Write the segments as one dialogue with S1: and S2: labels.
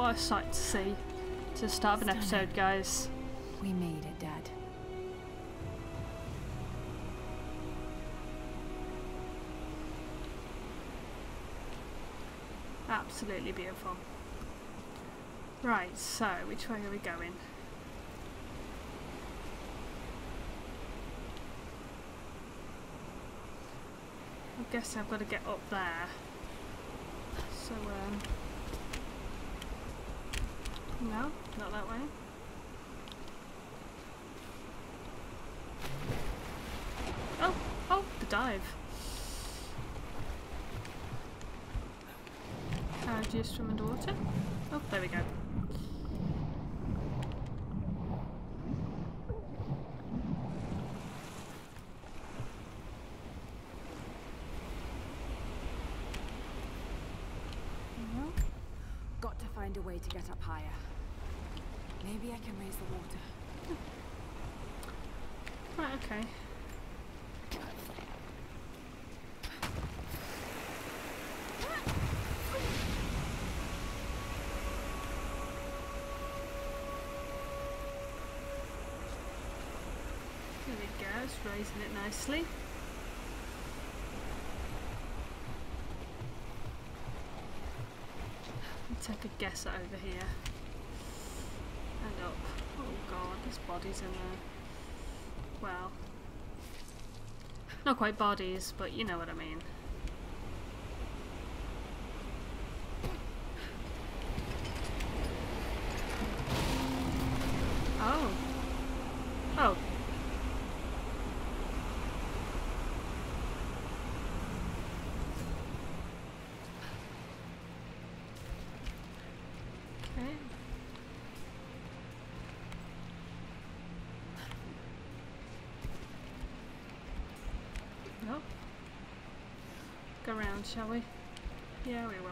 S1: what a sight to see. To start of an episode, guys.
S2: We made it, Dad.
S1: Absolutely beautiful. Right, so which way are we going? I guess I've got to get up there. So, um... No, not that way. Oh, oh, the dive. Uh, How do you swim underwater? Oh, there we go. No.
S2: Got to find a way to get up higher. Maybe I can raise the water.
S1: Right, okay. It's raising it nicely. I'll take a guess over here. And up. Oh god, there's bodies in there. Well, not quite bodies, but you know what I mean. Oh. Oh. Okay. Nope. Go round, shall we? Yeah, we will.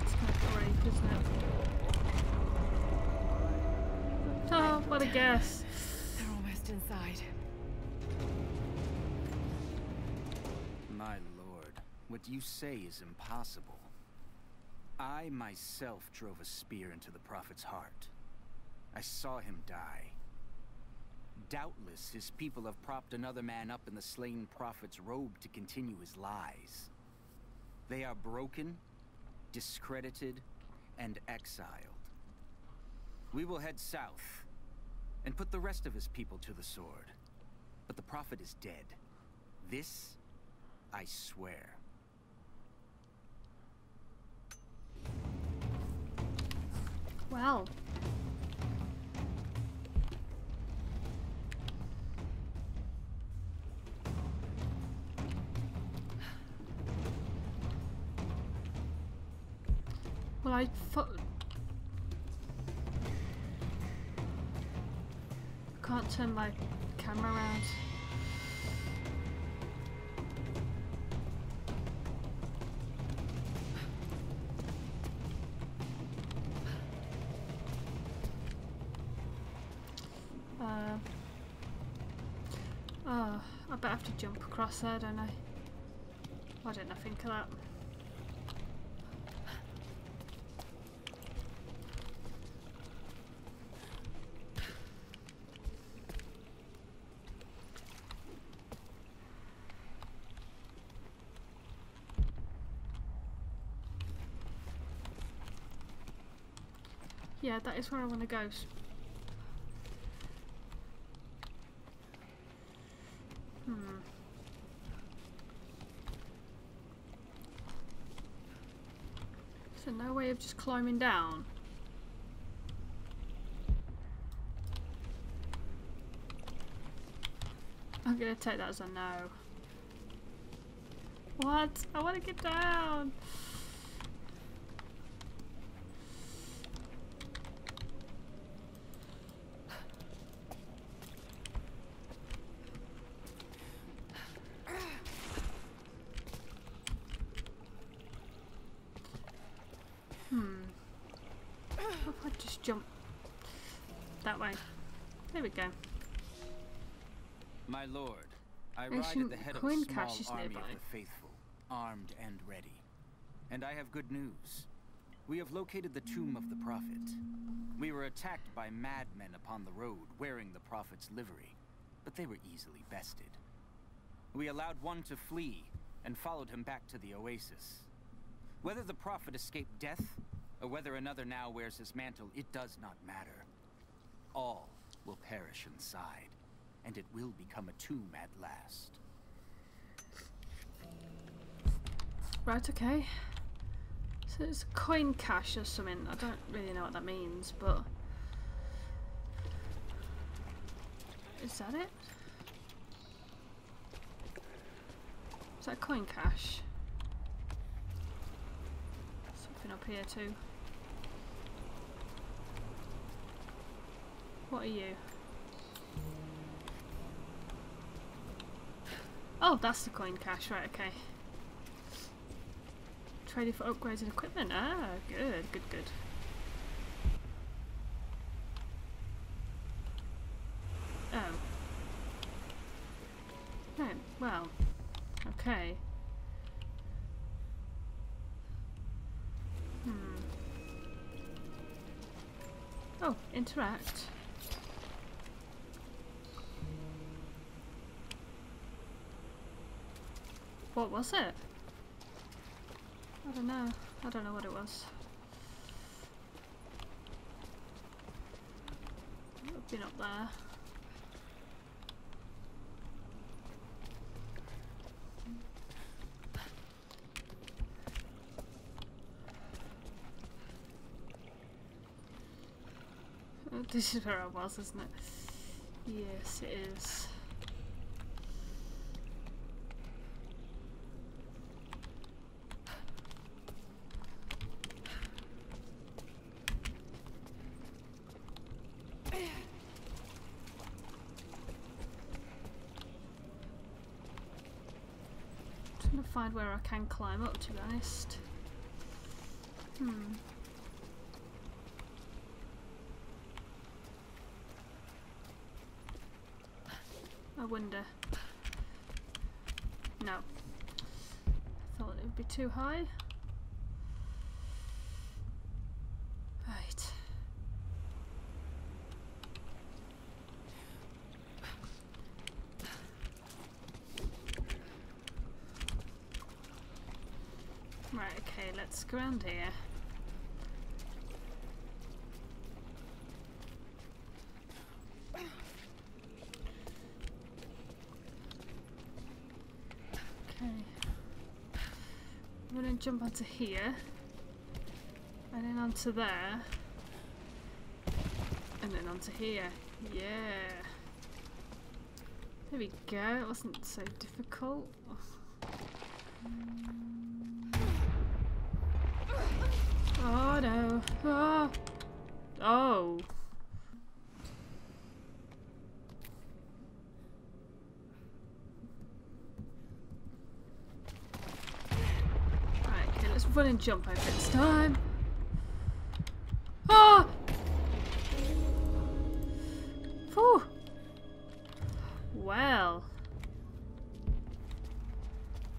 S1: It's kind of great, isn't it? Oh, what a guess.
S2: They're almost inside.
S3: My lord, what you say is impossible. I myself drove a spear into the prophet's heart. I saw him die. Doubtless his people have propped another man up in the slain prophet's robe to continue his lies. They are broken, discredited, and exiled. We will head south and put the rest of his people to the sword. But the prophet is dead. This I swear.
S1: Well. Well, I. Can't turn my camera around. Across there, don't I? Why didn't I think of that? Yeah, that is where I want to go. s- Hmm. Is there no way of just climbing down? I'm gonna take that as a no. What? I want to get down. Hmm. What if I just jump that way? There we go.
S3: My lord, I ride at the head of a small army
S1: nearby.
S3: of the faithful, armed and ready. And I have good news. We have located the tomb of the prophet. We were attacked by madmen upon the road wearing the prophet's livery, but they were easily bested. We allowed one to flee and followed him back to the oasis. Whether the prophet escaped death, or whether another now wears his mantle, it does not matter. All will perish inside, and it will become a tomb at last.
S1: Right, okay. So it's coin cache or something. I don't really know what that means, but. Is that it? Is that coin cache? Something up here too. What are you? Oh, that's the coin cache, right, okay. Trading for upgrades and equipment. Ah, good, good, good. Oh. No, well, okay. Hmm. Oh, interact. What was it? I don't know. I don't know what it was. I've been up there. This is where I was, isn't it? Yes, it is. Trying to find where I can climb up, to be honest. Hmm. I wonder. No. I thought it would be too high. Right. Right, okay, around here. Okay. I'm gonna jump onto here. And then onto there. And then onto here. Yeah. There we go. It wasn't so difficult. Oh no. Oh. Oh. Right, let's run and jump over this time. Oh. Phew. Well.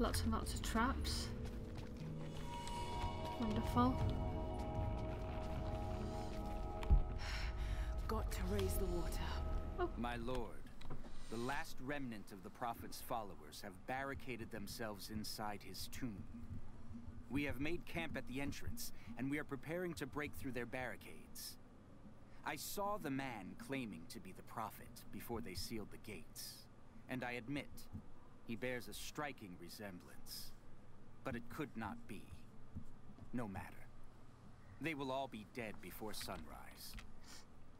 S1: Lots and lots of traps. Wonderful.
S2: Got to raise the water. Oh.
S3: My lord, the last remnant of the Prophet's followers have barricaded themselves inside his tomb. We have made camp at the entrance, and we are preparing to break through their barricades. I saw the man claiming to be the Prophet before they sealed the gates, and I admit, he bears a striking resemblance. But it could not be. No matter. They will all be dead before sunrise.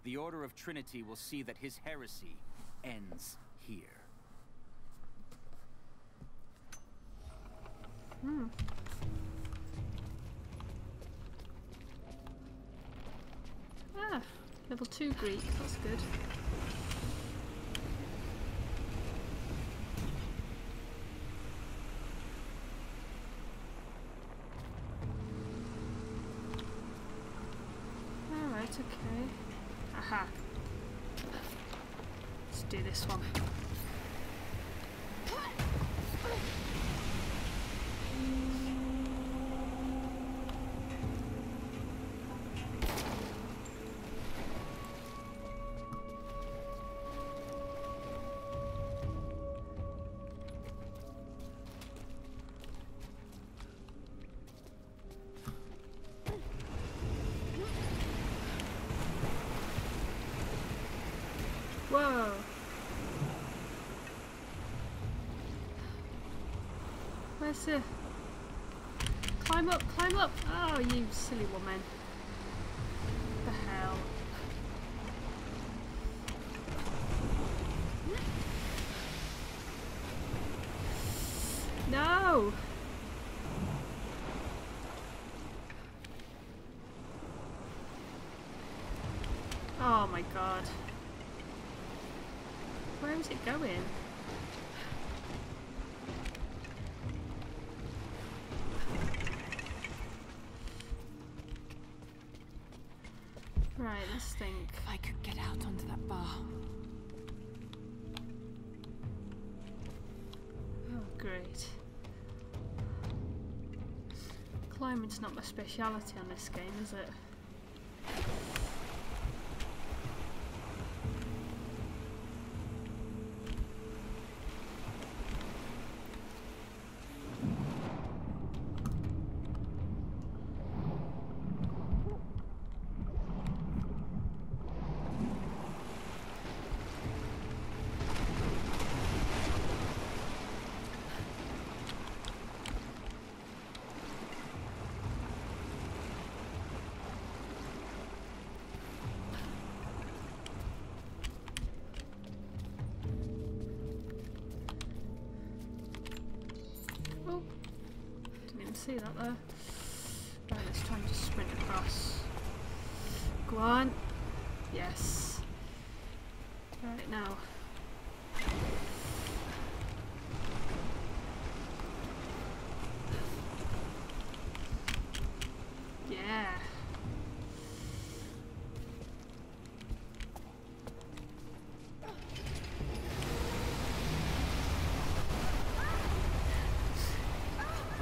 S3: The Order of Trinity will see that his heresy ends here.
S1: Hmm. Ah, level 2 Greek, that's good. Let's do this one. The... Climb up, climb up! Oh, you silly woman. What the hell? No! Oh my god. Where is it going? Right.
S2: If I could get out onto that bar.
S1: Oh, great. Climbing's not my speciality on this game, is it? See that there. Right, try and just sprint across. Go on. Yes. Right now. Yeah.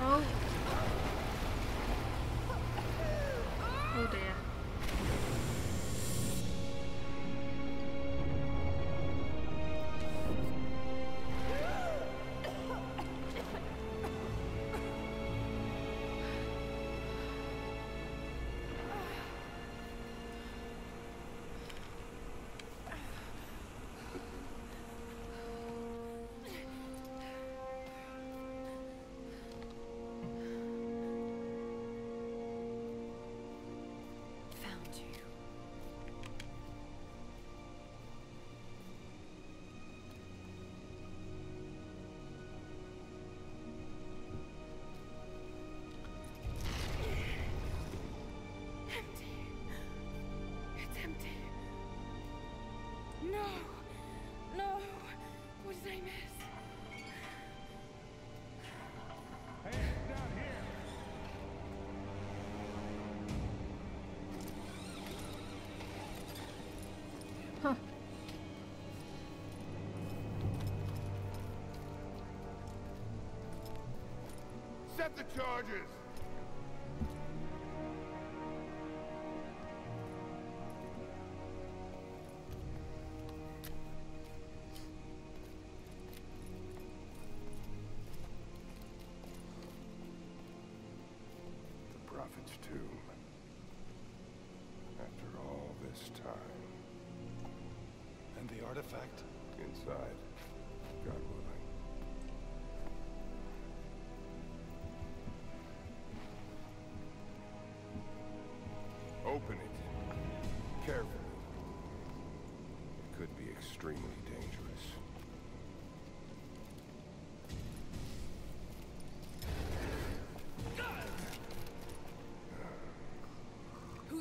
S1: Oh. Oh dear.
S4: Set the charges! The Prophet's tomb. After all this time.
S5: And the artifact?
S4: Inside.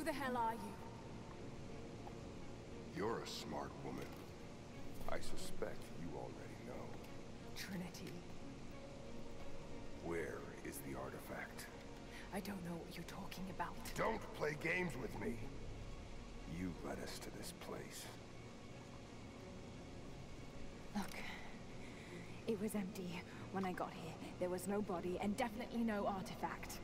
S2: Who the hell are you?
S4: You're a smart woman. I suspect you already know.
S2: Trinity.
S4: Where is the artifact?
S2: I don't know what you're talking about.
S4: Don't play games with me. You led us to this place.
S2: Look, It was empty when I got here. There was no body and definitely no artifact.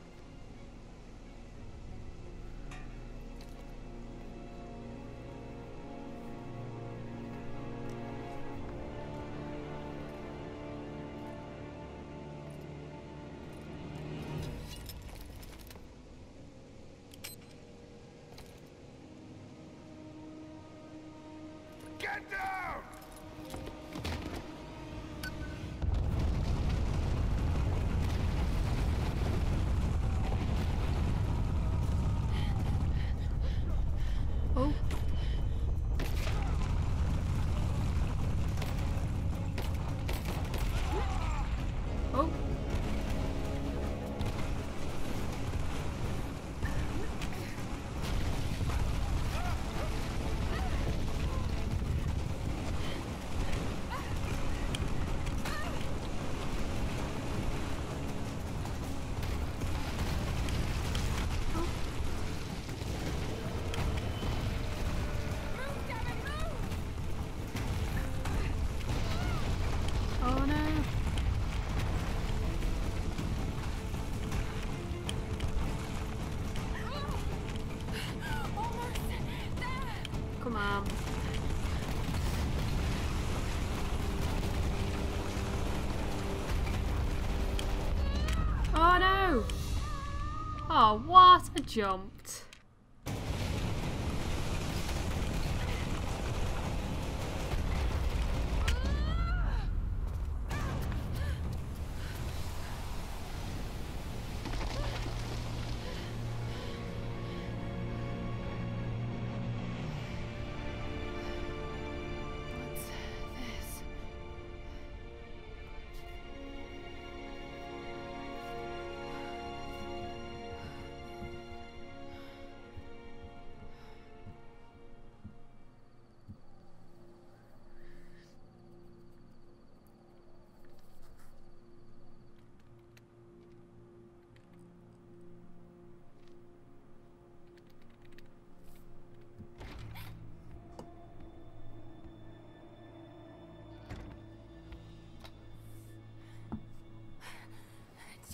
S1: Oh, what? a jumped.